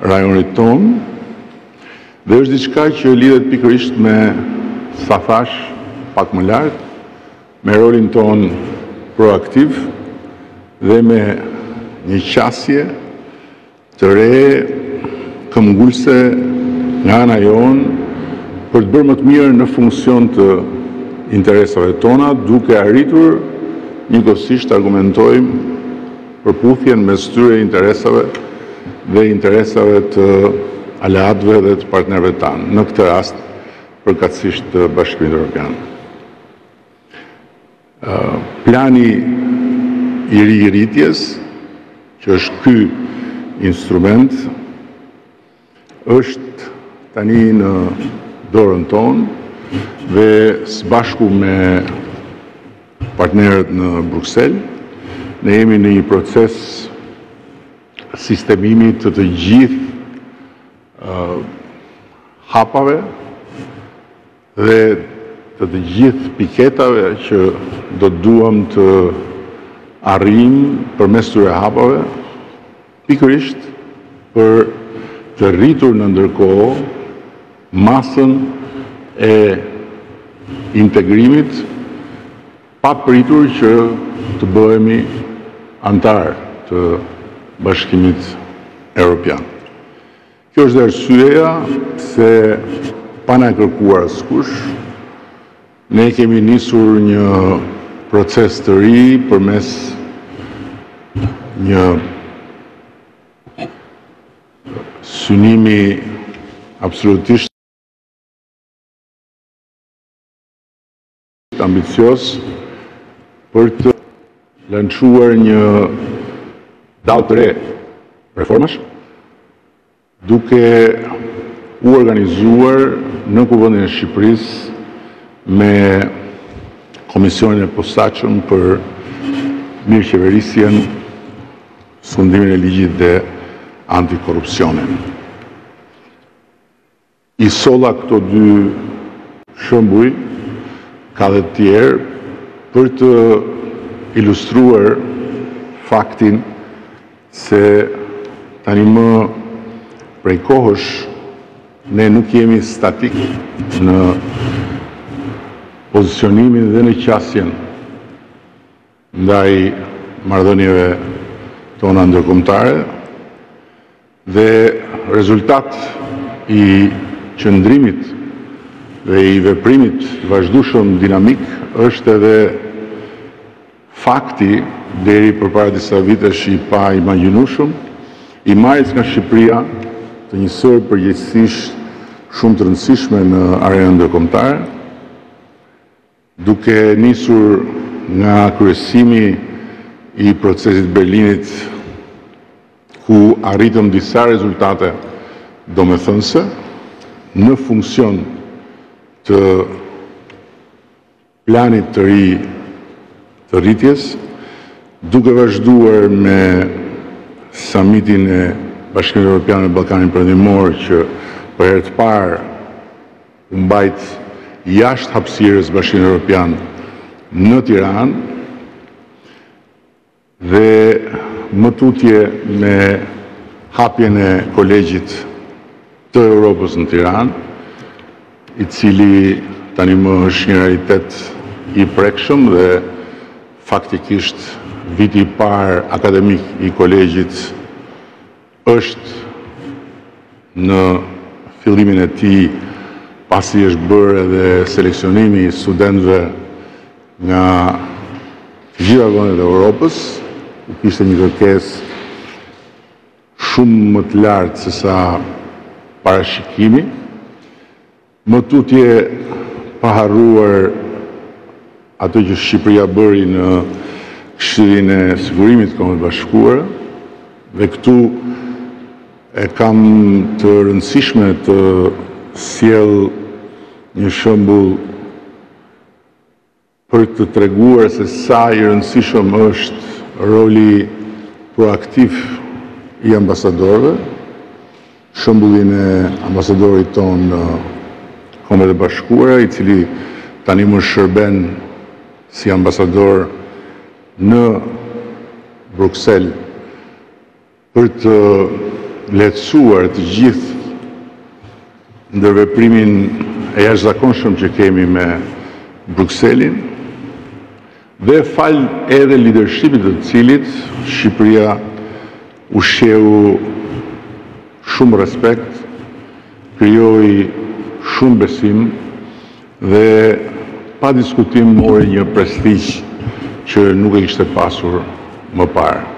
rajonit tonë dhe është diçka që lidhet pikërisht me sa thashë pak më lart me rolin tonë proaktiv dhe me një qasje të re këmbëngulëse nga ana jonë për të bërë më të mirë në funksion të interesave tona duke arritur njëkohësisht të argumentojmë përputhjen mes këtyre interesave dhe interesave të aleatëve dhe të partnerëve tanë, në këtë rast përkatësisht të Bashkimit Europian. Plani i ri i rritjes, që është ky instrument, është tani në dorën tonë dhe së bashku me partnerët në Bruksel, ne jemi në një proces sistemimi të të gjithë hapave, dhe të të gjithë piketave që do të duam të arrijmë përmes këtyre hapave, pikërisht për të rritur në ndërkohë masën e integrimit, pa pritur që të bëhemi anëtarë të Bashkimit Europian. Kjo është dhe arsyeja pse pa na kërkuar askush, ne kemi nisur një proces të ri përmes një synimi absolutisht ambicioz për të lançuar një dallgë të re reformash, duke u organizuar në Kuvendin e Shqipërisë me Komisionin e Posaçëm për Mirëqeverisjen, Sundimin e Ligjit dhe Antikorrupsionin. I solla këto dy shembuj, ka dhe të tjerë, për të ilustruar faktin se tani më prej kohësh ne nuk jemi statik në pozicionimin dhe në qasjen. ndaj marrëdhënieve tona ndërkombëtare dhe rezultat i qëndrimit dhe i veprimit vazhdueshëm dinamik është edhe fakti deri përpara disa vitesh i paimagjinueshëm i marrjes nga Shqipëria të një sërë përgjegjësish shumë të rëndësishme në arenën ndërkombëtare, Duke nisur nga kryesimi i Procesit të Berlinit, ku arritëm disa rezultate domethënëse në funksion të planit të ri të rritjes, duke vazhduar me Samitin e Bashkimit Europian me Ballkanin Perëndimor që për herë të parë, mbajt jashtë hapësirës Bashkimit Europian në Tiranë dhe më tutje me hapjen e Kolegjit të Europës në Tiranë, i cili tani më është një realitet i prekshëm dhe faktikisht viti i parë akademik i Kolegjit Është në fillimin e tij pasi është bërë edhe seleksionimi i studentëve nga të gjitha vendet e Europës, ku kishte një kërkesë shumë më të lartë sesa parashikimi. Më tutje pa harruar atë që Shqipëria bëri në Këshillin e Sigurimit të Kombeve të Bashkuara dhe këtu e kam të rëndësishme të sjell një shembull për të treguar se sa i rëndësishëm është roli proaktiv i ambasadorëve, shembullin e ambasadorit tonë në Kombet e Bashkuara, i cili tanimë shërben si ambasador në Bruksel, Për të lehtësuar të gjithë ndërveprimin e jashtëzakonshëm që kemi me Brukselin dhe falë edhe lidershipit të të cilit Shqipëria ushqeu shumë respekt, krijoi shumë besim dhe pa diskutim mori një prestigj që nuk e kishte pasur më parë.